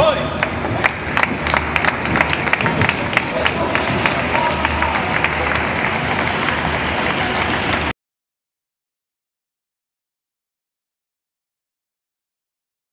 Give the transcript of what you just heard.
going.